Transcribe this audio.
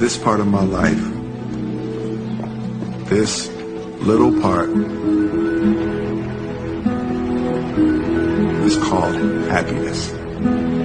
this part of my life, this little part, is called happiness.